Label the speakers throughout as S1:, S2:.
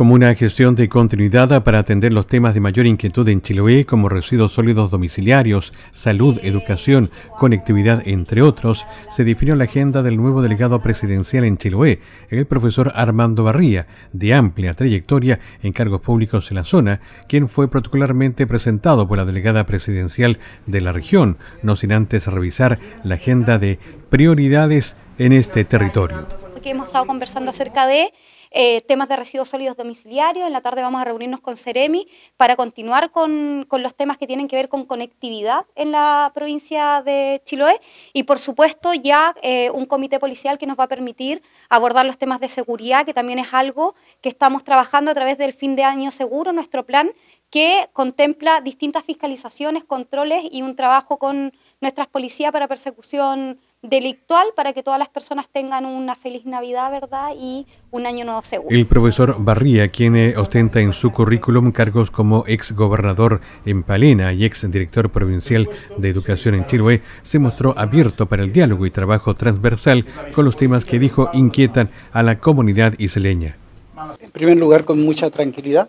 S1: como una gestión de continuidad para atender los temas de mayor inquietud en Chiloé, como residuos sólidos domiciliarios, salud, educación, conectividad, entre otros, se definió la agenda del nuevo delegado presidencial en Chiloé, el profesor Armando Barría, de amplia trayectoria en cargos públicos en la zona, quien fue protocolarmente presentado por la delegada presidencial de la región, no sin antes revisar la agenda de prioridades en este territorio.
S2: Que hemos estado conversando acerca de eh, temas de residuos sólidos domiciliarios. En la tarde vamos a reunirnos con Ceremi para continuar con, los temas que tienen que ver con conectividad en la provincia de Chiloé y, por supuesto, ya eh, un comité policial que nos va a permitir abordar los temas de seguridad, que también es algo que estamos trabajando a través del fin de año seguro, nuestro plan que contempla distintas fiscalizaciones, controles y un trabajo con nuestras policías para persecución delictual para que todas las personas tengan una feliz Navidad, ¿verdad? Y un año nuevo seguro.
S1: El profesor Barría, quien eh, ostenta en su currículum cargos como ex gobernador en Palena y ex director provincial de educación en Chiloé, se mostró abierto para el diálogo y trabajo transversal con los temas que dijo inquietan a la comunidad isleña.
S3: En primer lugar, con mucha tranquilidad.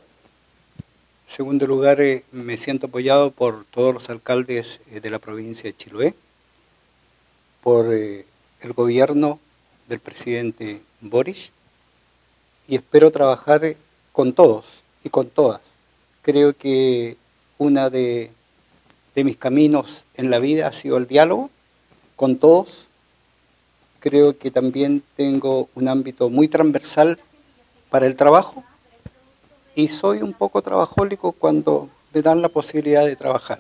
S3: En segundo lugar, eh, me siento apoyado por todos los alcaldes eh, de la provincia de Chiloé por eh, el gobierno del presidente Boris y espero trabajar eh, con todos y con todas. Creo que una de, de mis caminos en la vida ha sido el diálogo con todos. Creo que también tengo un ámbito muy transversal para el trabajo y soy un poco trabajólico cuando me dan la posibilidad de trabajar.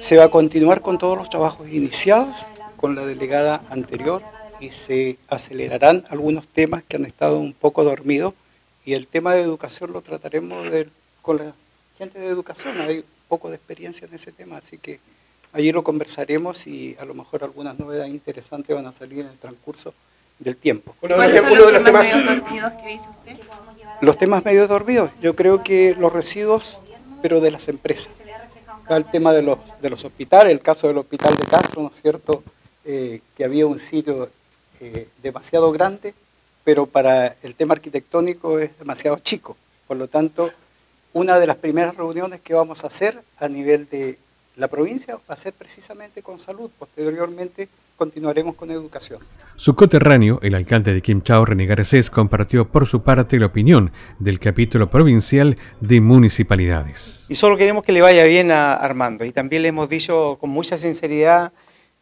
S3: Se va a continuar con todos los trabajos iniciados con la delegada anterior y se acelerarán algunos temas que han estado un poco dormidos y el tema de educación lo trataremos con la gente de educación, hay un poco de experiencia en ese tema, así que allí lo conversaremos y a lo mejor algunas novedades interesantes van a salir en el transcurso del tiempo.
S4: ¿Cuáles son los, temas medio dormidos que dice usted?
S3: Los temas medio dormidos, yo creo que los residuos, pero de las empresas. el tema de los, de los hospitales, el caso del hospital de Castro, ¿no es cierto?, eh, que había un sitio eh, demasiado grande, pero para el tema arquitectónico es demasiado chico. Por lo tanto, una de las primeras reuniones que vamos a hacer a nivel de la provincia va a ser precisamente con salud. Posteriormente continuaremos con educación.
S1: Su coterráneo, el alcalde de Chao, René Garcés, compartió por su parte la opinión del capítulo provincial de municipalidades.
S5: Y solo queremos que le vaya bien a Armando. Y también le hemos dicho con mucha sinceridad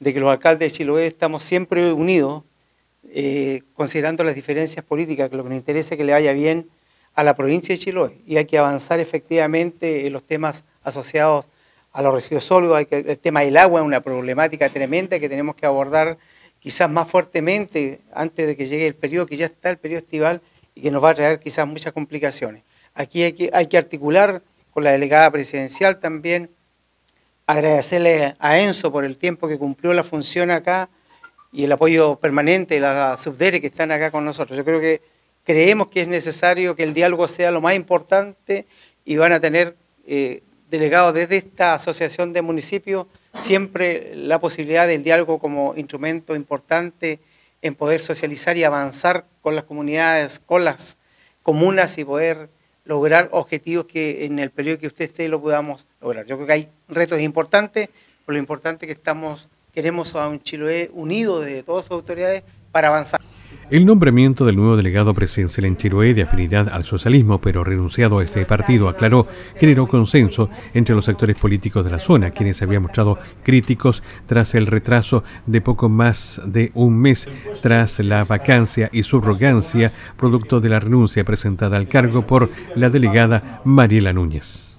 S5: de que los alcaldes de Chiloé estamos siempre unidos, eh, considerando las diferencias políticas, que lo que nos interesa es que le vaya bien a la provincia de Chiloé y hay que avanzar efectivamente en los temas asociados a los residuos sólidos, hay que, el tema del agua es una problemática tremenda que tenemos que abordar quizás más fuertemente antes de que llegue el periodo, que ya está el periodo estival y que nos va a traer quizás muchas complicaciones. Aquí hay que, hay que articular con la delegada presidencial también agradecerle a Enzo por el tiempo que cumplió la función acá y el apoyo permanente de la subdere que están acá con nosotros. Yo creo que creemos que es necesario que el diálogo sea lo más importante y van a tener eh, delegados desde esta asociación de municipios siempre la posibilidad del diálogo como instrumento importante en poder socializar y avanzar con las comunidades, con las comunas y poder lograr objetivos que en el periodo que usted esté lo podamos lograr. Yo creo que hay retos importantes, pero lo importante es que estamos, queremos a un Chiloé unido de todas sus autoridades para avanzar.
S1: El nombramiento del nuevo delegado presidencial en Chiloé de afinidad al socialismo, pero renunciado a este partido, aclaró, generó consenso entre los actores políticos de la zona, quienes habían mostrado críticos tras el retraso de poco más de un mes tras la vacancia y subrogancia producto de la renuncia presentada al cargo por la delegada Mariela Núñez.